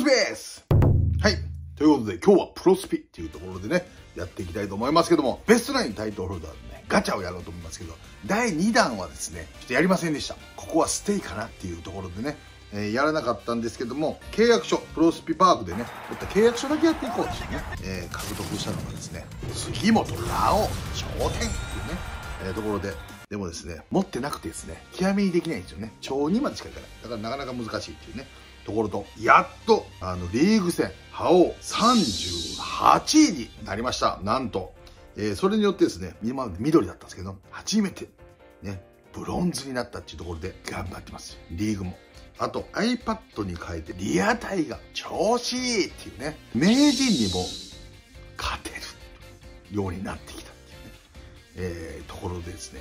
スピですはい。ということで今日はプロスピっていうところでね、やっていきたいと思いますけども、ベストナインタイトルホルダーでね、ガチャをやろうと思いますけど、第2弾はですね、ちょっとやりませんでした。ここはステイかなっていうところでね、えーやらなかったんですけども、契約書、プロスピパークでね、取った契約書だけやっていこうっていうね、えー獲得したのがですね、杉本ラオ商店っていうね、えーところで、でもですね、持ってなくてですね、極めにできないんですよね。超2までしかいかない。だからなかなか難しいっていうね、ところと、やっと、あの、リーグ戦、覇王38位になりました。なんと。えーそれによってですね、今まで緑だったんですけど、初めて、ね、ブロンズになったっていうところで頑張ってます。リーグも。あと iPad に変えてリアタイが調子いいっていうね、名人にも勝てるようになってきたっていうね、えーところでですね、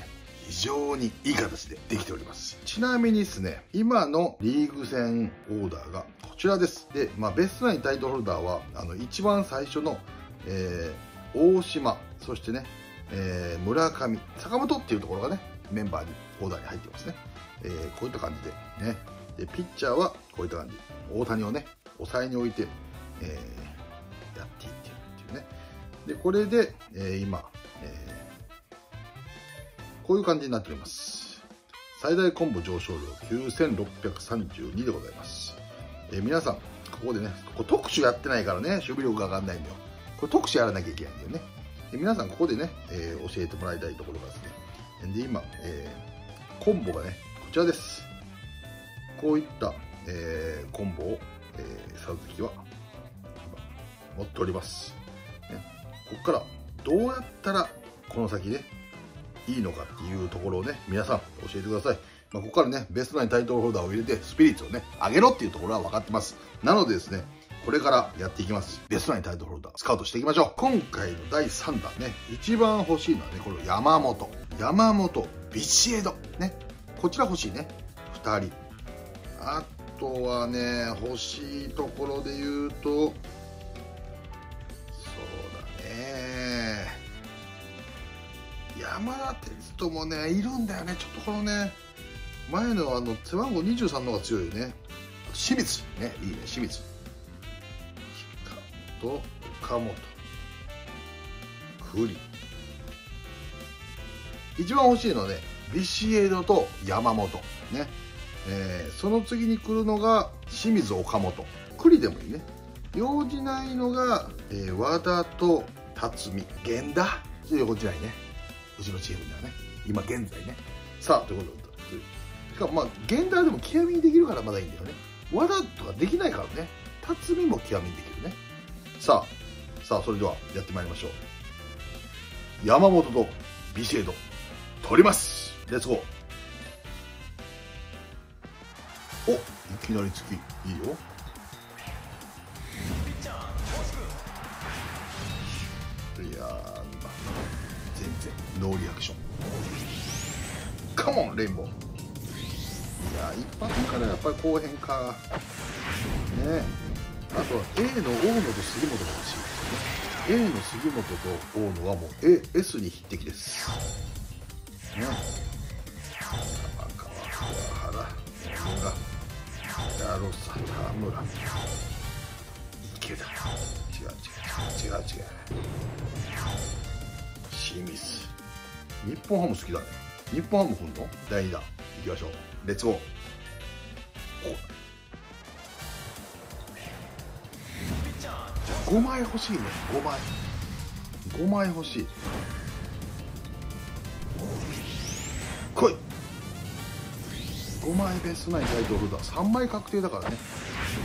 非常にいい形でできております。ちなみにですね、今のリーグ戦オーダーがこちらです。で、まあ、ベストナインタイトルホルダーは、あの、一番最初の、えー大島、そしてね、えー村上、坂本っていうところがね、メンバーに、オーダーに入ってますね。えーこういった感じでね、でピッチャーはこういった感じ。大谷をね、抑えに置いて、えやっていってるっていうね。で、これで、え今、こういう感じになっております。最大コンボ上昇量9632でございます。えー皆さん、ここでね、ここ特殊やってないからね、守備力が上がんないんだよ。これ特殊やらなきゃいけないんだよね。で皆さん、ここでね、えー教えてもらいたいところがですね、で、今、えーコンボがね、こちらです。こういった、えーコンボを、えー、佐々木は持っております。ね、ここからどうやったらこの先ね、いいのかっていうところをね、皆さん教えてください。まあ、ここからね、ベストナインタイトルホルダーを入れて、スピリッツをね、上げろっていうところは分かってます。なのでですね、これからやっていきます。ベストナインタイトルホルダー、スカウトしていきましょう。今回の第3弾ね、一番欲しいのはね、この山本。山本、ビシエド。ね。こちら欲しいね。2人。あとはね、欲しいところで言うと、山哲人もね、いるんだよね。ちょっとこのね、前のあの、背番号23の方が強いよね。清水。ね、いいね、清水。と岡本。栗。一番欲しいのはね、ビシエドと山本。ね。えーその次に来るのが清水岡本。栗でもいいね。用事ないのが、えー和田と辰巳。源田。ちょっと横地ないね。うちのチームではね。今現在ね。さあ、ということで。しかもまあ、源田でも極みにできるからまだいいんだよね。和田とかできないからね。辰巳も極みにできるね。さあ、さあ、それではやってまいりましょう。山本とビシエド、取りますレッツゴーおいきなり突き、いいよ。全然、ノーリアクション。カモン、レインボー。いやー、一発からやっぱり後編か。ね。あとは A の大野と杉本が欲しいですよね。A の杉本と大野はもう A S に匹敵です。ね。山川桑原野村矢野佐田村。池田。違う違う。違う違う。清水日本ハム好きだね。日本ハム来んの？第2弾。いきましょう。レッツゴーお。5枚欲しいね。5枚。5枚欲しい。来い。5枚ベストナインタイトルホルダー。3枚確定だからね。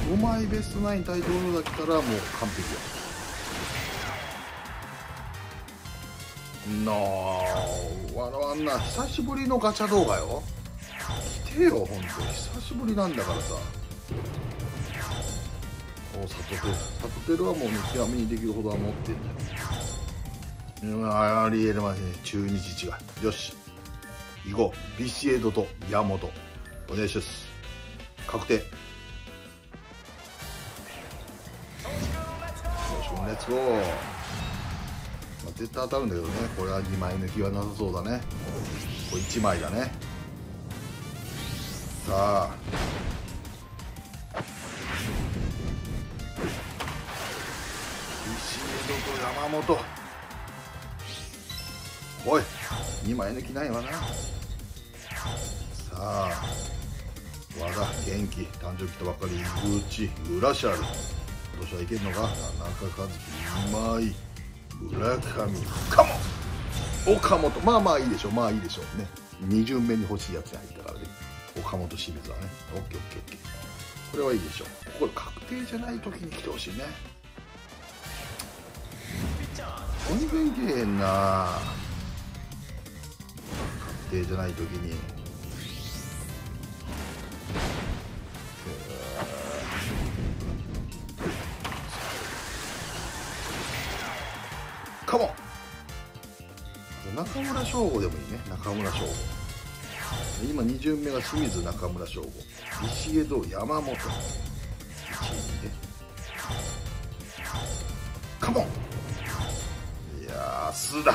5枚ベストナインタイトルホルダー来たらもう完璧や。なあ笑わんな。久しぶりのガチャ動画よ。来てよ本当に。久しぶりなんだからさ。おサトテルサトテルはもうね極めにできるほどは持ってんだようんありえるまでね中日違うよし。行こう。ビシエドと山本。お願いします。確定。よしレッツゴー、まあ、絶対当たるんだけどね。これは2枚抜きはなさそうだね。これ1枚だね。さあ。と山本。おい2枚抜きないわな。さあ。和田元気誕生日とばっかり。井口グラシャル今年はいけるのか？田中和樹今井村上カモ岡本。まあまあいいでしょう。まあいいでしょうね。2巡目に欲しいやつに入ったからね。岡本清水はね。オッケーオッケーオッケー。これはいいでしょう。これ確定じゃない時に来てほしいね。全然けえへんな確定じゃない時にカモン中村翔吾でもいいね。中村翔吾。今2巡目が清水中村翔吾。石江戸山本。1位ね。カモンいやー須田。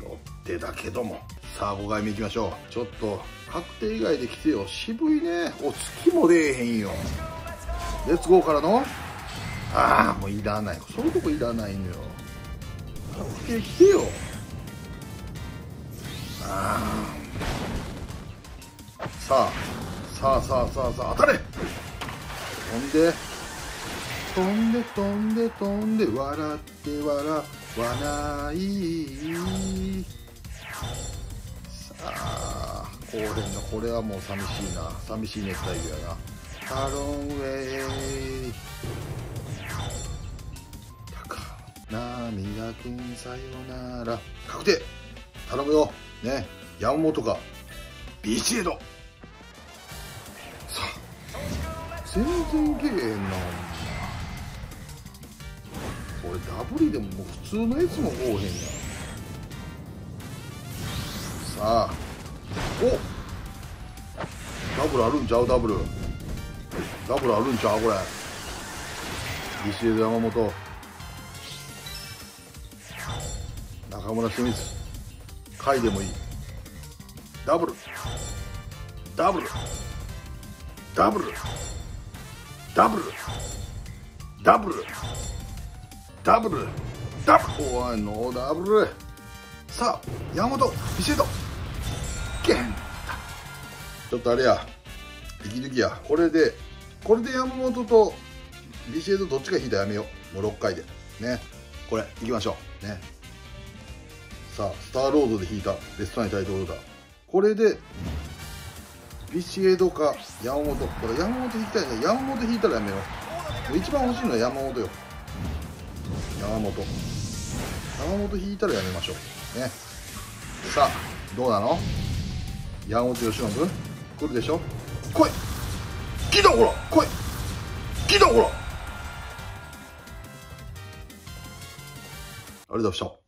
ロッテだけども。さあ5回目いきましょう。ちょっと確定以外で来てよ。渋いね。お月も出えへんよ。レッツゴーからの。ああもういらない。そういうとこいらないのよ。確定来てよあさあさあさあさあさあ当たれ！飛んで。飛んで飛んで飛んで。笑って笑わない。さあ後編のこれはもう寂しいな。寂しい熱帯魚やな。ハロンウェイ。涙くんさよなら。確定。頼むよ。ね。山本かビシエド。さあ全然けえへんなこれダブリでももう普通のやつもこうへんや。んさあおダブルあるんちゃう？ダブル。ダブルあるんちゃう？これ。ビシエド山本。中村清水下位でもいい。ダブル。ダブル。ダブル。ダブル。ダブル。ダブル。ダブル。おいノーダブル。さあ山本ビシエドゲンちょっとあれや。息抜きや。これでこれで山本とビシエドどっちか引いたらやめよう。もう6回で。ね。これいきましょう。ね。さあスターロードで引いたベストナインタイトルだ。これでビシエドか山本。これ山本引きたいね。山本引いたらやめよう。一番欲しいのは山本よ。山本。山本引いたらやめましょう。ね。さあどうなの？山本由伸？来るでしょ？来い！来たほら！来い！来たほら！ありがとうございました。